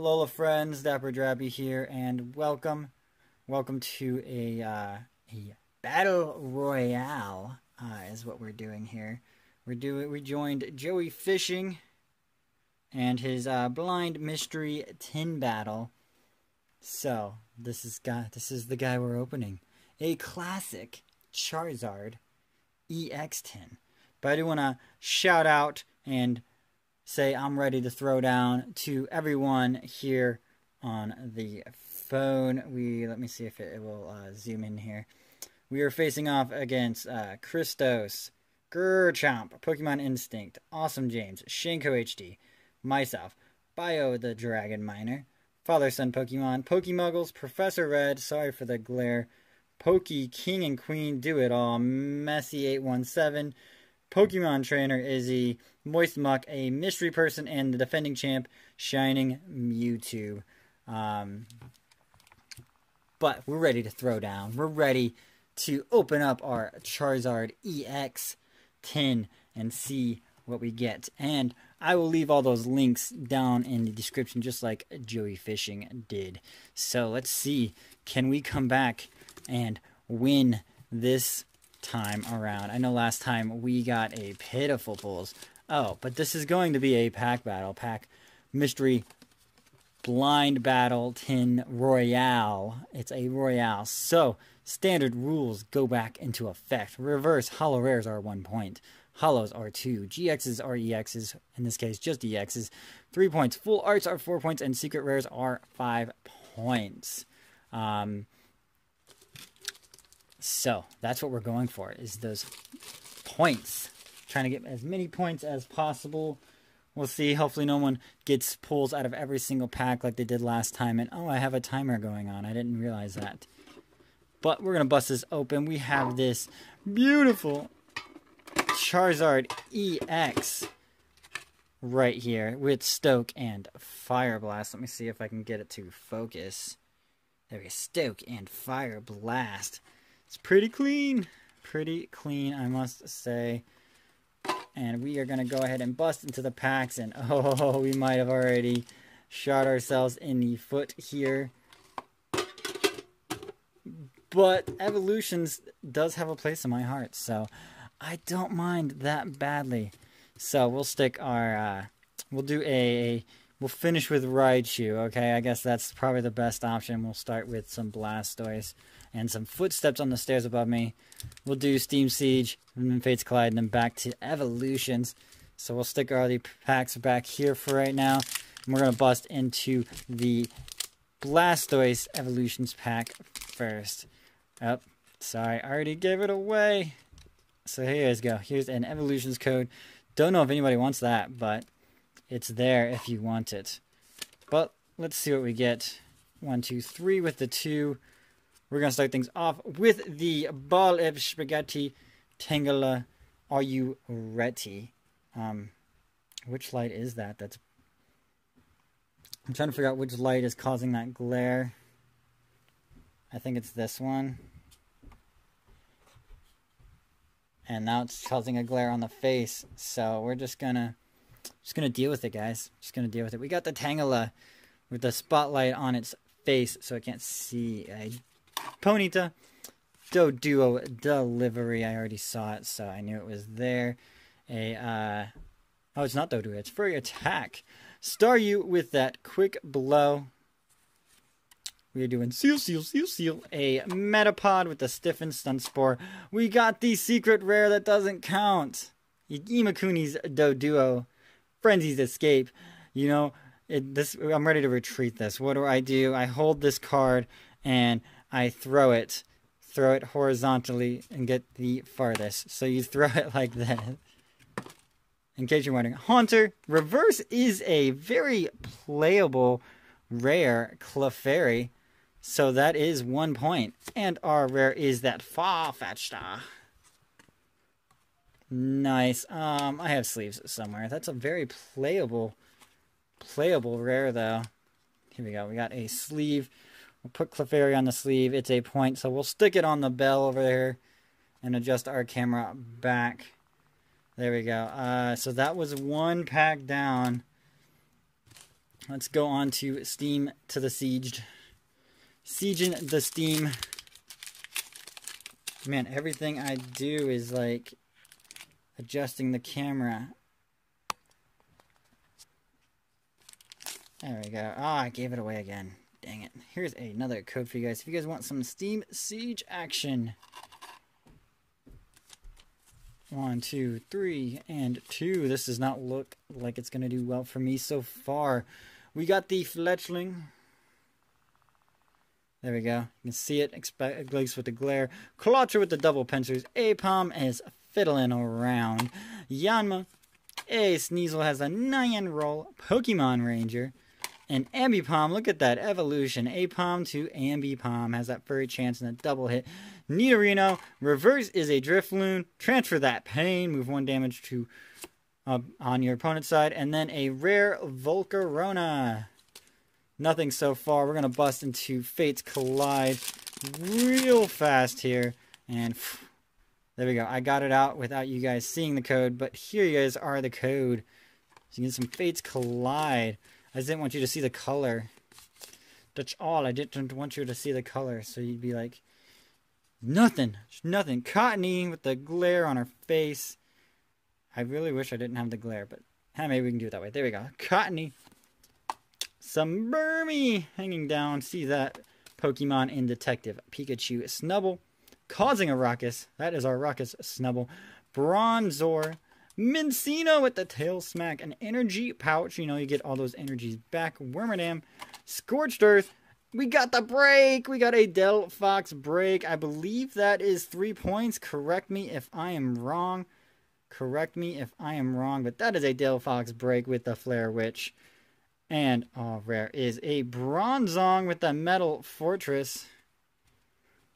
Alola friends, Dapper Draby here, and welcome, welcome to a uh, a battle royale uh, is what we're doing here. We're doing we joined Joey Fishing and his uh, blind mystery tin battle. So this is guy this is the guy we're opening, a classic Charizard EX tin. But I do want to shout out and say I'm ready to throw down to everyone here on the phone. We let me see if it, it will uh, zoom in here. We are facing off against uh, Chrysos, Grrchomp, Pokemon Instinct, Awesum James, Shaneco HD, myself, Bao the Dragonminer, Father Son Pokemon, Pokemuggles, Professor Red, sorry for the glare, Pokey King and Queen, Do It All, Messy817, Pokemon Trainer Izzy, Moist Muk, a mystery person, and the defending champ, Shining Mewtube. Um, but we're ready to throw down. We're ready to open up our Charizard EX 10 and see what we get. And I will leave all those links down in the description, just like Joey Fishing did. So let's see. Can we come back and win this time around. I know last time we got a pitiful pulls. Oh, but this is going to be a pack battle. Pack mystery blind battle tin royale. It's a royale. So standard rules go back into effect. Reverse holo rares are one point. Holos are two. GXs are EXs. In this case, just EXs. Three points. Full arts are four points, and secret rares are five points. Um, so that's what we're going for is those points. Trying to get as many points as possible. We'll see. Hopefully no one gets pulls out of every single pack like they did last time. And oh, I have a timer going on. I didn't realize that. But we're going to bust this open. We have this beautiful Charizard EX right here with Stoke and Fire Blast. Let me see if I can get it to focus. There we go. Stoke and Fire Blast. It's pretty clean. Pretty clean, I must say. And we are going to go ahead and bust into the packs. And oh, we might have already shot ourselves in the foot here. But Evolutions does have a place in my heart. So I don't mind that badly. So we'll stick our... Uh, we'll do a... We'll finish with Raichu, okay? I guess that's probably the best option. We'll start with some Blastoise and some footsteps on the stairs above me. We'll do Steam Siege, and then Fates Collide, and then back to Evolutions. So we'll stick our other packs back here for right now. And we're going to bust into the Blastoise Evolutions pack first. Oh, sorry, I already gave it away. So here you guys go. Here's an Evolutions code. Don't know if anybody wants that, but it's there if you want it. But let's see what we get. One, two, three with the two. We're going to start things off with the ball of spaghetti Tangela. Are you ready? Um, which light is that? That's. I'm trying to figure out which light is causing that glare. I think it's this one. And now it's causing a glare on the face. So we're just gonna just gonna deal with it, guys. Just gonna deal with it. We got the Tangela with the spotlight on its face so I can't see. I Ponyta. Doduo delivery. I already saw it, so I knew it was there. A uh, oh, it's not Doduo. It's Fury Attack. Star you with that quick blow. We are doing Seel, Seel, Seel, Seel. A Metapod with the Stiffen Stun Spore. We got the secret rare that doesn't count. Imakuni's Doduo. Frenzy's Escape. You know, it, this. I'm ready to retreat this. What do I do? I hold this card and I throw it, throw it horizontally and get the farthest. So you throw it like that. In case you're wondering, Haunter Reverse is a very playable rare Clefairy. So that is one point. And our rare is that Farfetch'd. Nice. Um, I have sleeves somewhere. That's a very playable, playable rare though. Here we go. We got a sleeve We'll put Clefairy on the sleeve. It's a point, so we'll stick it on the bell over there and adjust our camera back. There we go. Uh, so that was one pack down. Let's go on to Steam to the Sieged. Sieging the Steam. Man, everything I do is like adjusting the camera. There we go. Oh, I gave it away again. Dang it. Here's another code for you guys. If you guys want some Steam Siege action. One, two, three, and two. This does not look like it's going to do well for me so far. We got the Fletchling. There we go. You can see it. Expect with the glare. Clauncher with the double pincers. Aipom is fiddling around. Yanma. A Sneasel has a nine roll. Pokemon Ranger. And Ambipom, look at that evolution. Aipom to Ambipom has that furry chance and a double hit. Nidorino, reverse is a Drifloon. Transfer that pain. Move one damage to uh, on your opponent's side. And then a rare Volcarona. Nothing so far. We're going to bust into Fates Collide real fast here. And phew, there we go. I got it out without you guys seeing the code. But here you guys are the code. So you get some Fates Collide. I just didn't want you to see the color. That's all. I didn't want you to see the color. So you'd be like, nothing. Nothing. Cottonee with the glare on her face. I really wish I didn't have the glare, but hey, maybe we can do it that way. There we go. Cottonee. Some Burmy hanging down. See that Pokemon in Detective Pikachu Snubbull causing a ruckus. That is our ruckus Snubbull. Bronzor. Minccino with the tail smack. An energy pouch. You know, you get all those energies back. Wormadam. Scorched Earth. We got the break. We got a Delphox break. I believe that is three points. Correct me if I am wrong. Correct me if I am wrong, but that is a Delphox break with the Flare Witch. And, oh, rare, is a Bronzong with the Metal Fortress.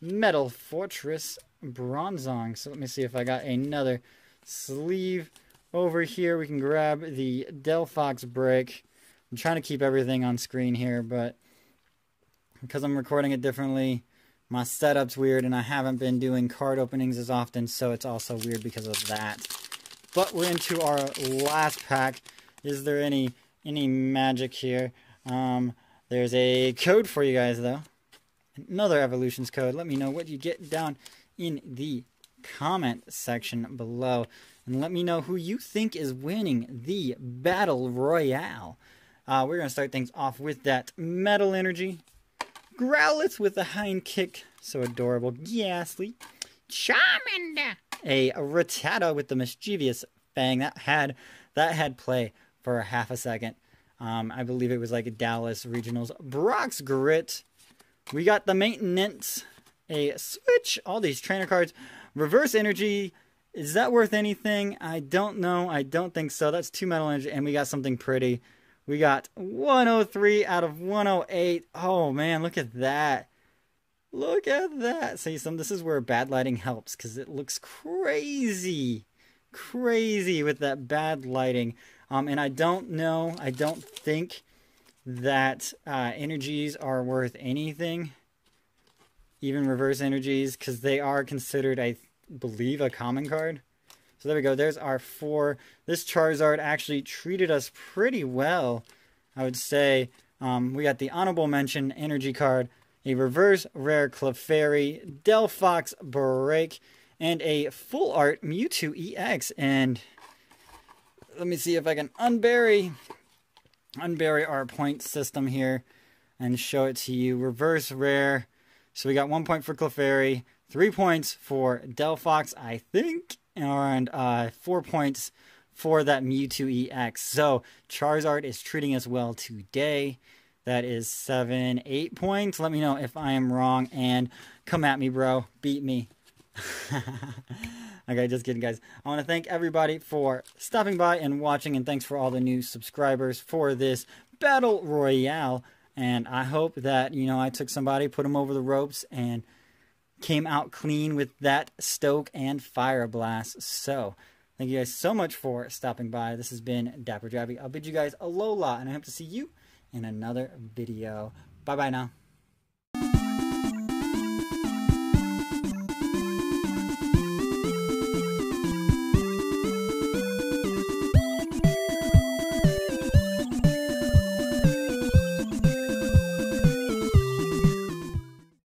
Metal Fortress Bronzong. So let me see if I got another sleeve over here. We can grab the Delphox break. I'm trying to keep everything on screen here, but because I'm recording it differently, my setup's weird and I haven't been doing card openings as often, so it's also weird because of that. But we're into our last pack. Is there any any magic here? Um, there's a code for you guys though. Another evolutions code. Let me know what you get down in the comment section below. And let me know who you think is winning the Battle Royale. Uh, we're going to start things off with that Metal Energy. Growlithe with a hind kick. So adorable. Gastly. Charmander. A Rattata with the mischievous fang. That had that had play for a half a second. Um, I believe it was like a Dallas Regionals. Brock's Grit. We got the maintenance. A switch. All these trainer cards. Reverse energy. Is that worth anything? I don't know. I don't think so. That's two metal energy, and we got something pretty. We got 103 out of 108. Oh man, look at that. Look at that. See, some this is where bad lighting helps because it looks crazy. Crazy with that bad lighting. Um, and I don't know, I don't think that uh, energies are worth anything. Even reverse energies, because they are considered, I believe, a common card. So there we go. There's our four. This Charizard actually treated us pretty well, I would say. Um, we got the honorable mention energy card, a reverse rare Clefairy, Delphox Break, and a full art Mewtwo EX. And let me see if I can unbury, unbury our point system here and show it to you. Reverse rare. So we got one point for Clefairy, three points for Delphox, I think and uh, four points for that Mewtwo EX. So Charizard is treating us well today. That is seven, eight points. Let me know if I am wrong and come at me, bro. Beat me. okay, just kidding, guys. I want to thank everybody for stopping by and watching, and thanks for all the new subscribers for this Battle Royale. And I hope that, you know, I took somebody, put them over the ropes, and came out clean with that Stoke and Fire Blast. So, thank you guys so much for stopping by. This has been Dapper Draby. I'll bid you guys a alola, and I hope to see you in another video. Bye bye now.